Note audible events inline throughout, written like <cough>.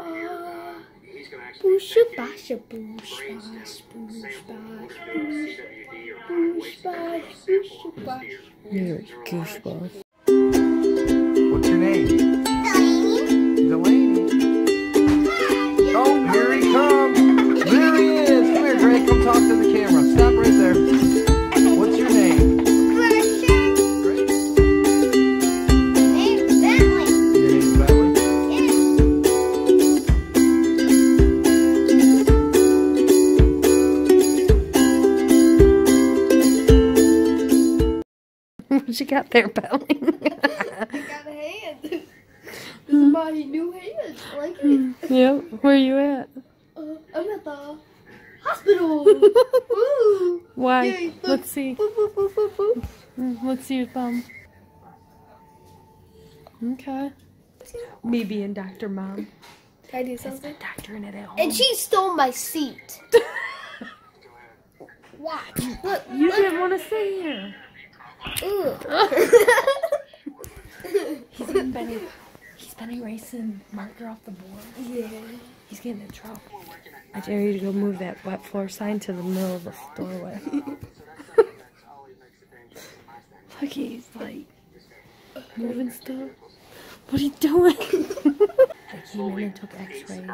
Uh, He's going to actually boosha basha boosh bash boosh bash boosh boosh bash boosha bash. You're a goofball. What's your name? Delaney. Oh, <laughs> what you got there, Belly? I got a hand. <laughs> this is my new hand. I like it. <laughs> yep. Where you at? Uh, I'm at the hospital. Why? Yay. Let's see. Boop, boop, boop. Mm, Let's see your thumb. Okay. Me being Dr. Mom. Can I do something? been doctoring it at home. And she stole my seat. Watch. Look. you didn't want to sit here. He's been, been, he's been erasing marker off the board. yeah. He's getting in trouble. I dare you to go move that wet floor sign to the middle of the doorway. <laughs> Look, he's like moving stuff. What are you doing? <laughs> I came in and took x-rays.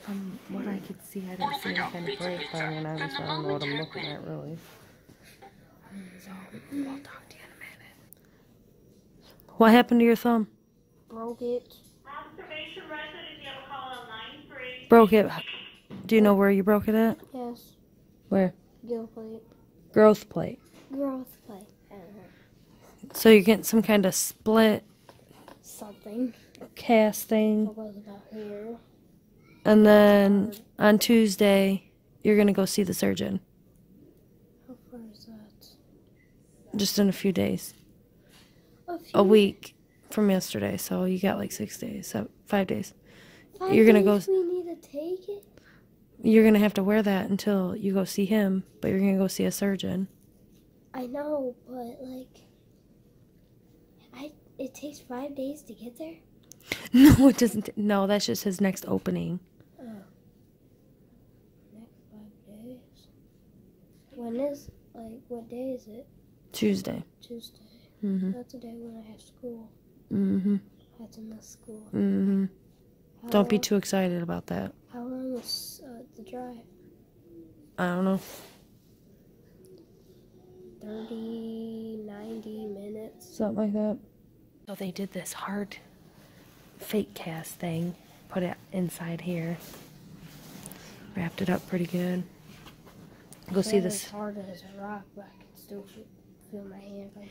From what I could see, I didn't see any kind of break on it, so I don't know what I'm looking at really. So, I'll talk to you in a minute. What happened to your thumb? Broke it. Observation resident, you have a call on line three. Broke it. Do you know where you broke it at? Yes. Where? Gill plate. Growth plate. Growth plate. I don't know. So you're getting some kind of split Something. casting, What was about here? and then on Tuesday you're gonna go see the surgeon. How far is that? Just in a few days, A, a week from yesterday. So you got like six days, seven, five days. Five you're gonna go- days We need to take it. You're gonna have to wear that until you go see him, but you're gonna go see a surgeon. I know, but like, I it takes five days to get there. <laughs> No, it doesn't. No, that's just his next opening. Oh. Next five days. When is like what day is it? Tuesday. Tuesday. Mm-hmm. That's the day when I have school. Mm-hmm. I have to miss school. Mhm. How Don't be too excited about that. How long is uh, the drive? I don't know. 30, 90 minutes. Something like that. So they did this hard fake cast thing, put it inside here, wrapped it up pretty good. Go see this. As hard as a rock, but I can still feel, feel my hand like.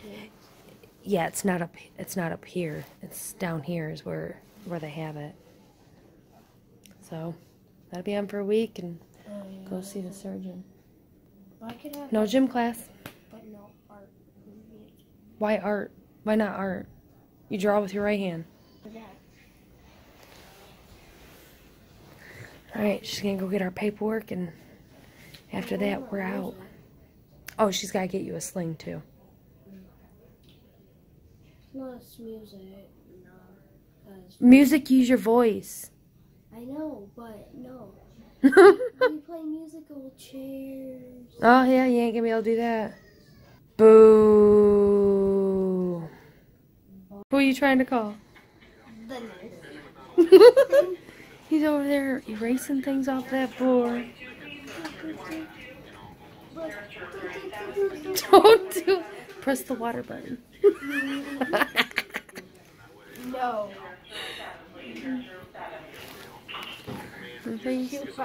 Yeah, it's not up. It's not up here. It's down here is where where they have it. So that'll be on for a week and Oh, yeah. go see the surgeon. I could have No gym class. but no art. Why art? Why not art? You draw with your right hand. Forgot. All right, she's gonna go get our paperwork, and after that, we're out. Oh, she's gotta get you a sling too. Plus music, no. Music, use your voice. I know, but no. <laughs> We play musical chairs. Oh, yeah, you ain't gonna be able to do that. Boo. Who are you trying to call? The nurse. <laughs> He's over there erasing things off that board. <laughs> Don't do. Press the water button. No.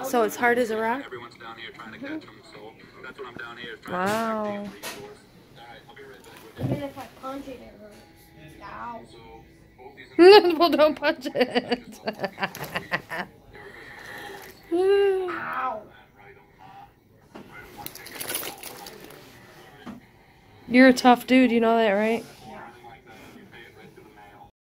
So it's hard as a rock. Everyone's down here trying to catch mm-hmm. them, so that's what I'm down here. Wow. Even if I punch it, it hurts. <laughs> Ow. well, don't punch it. <laughs> <laughs> Ow. You're a tough dude, you know that, right?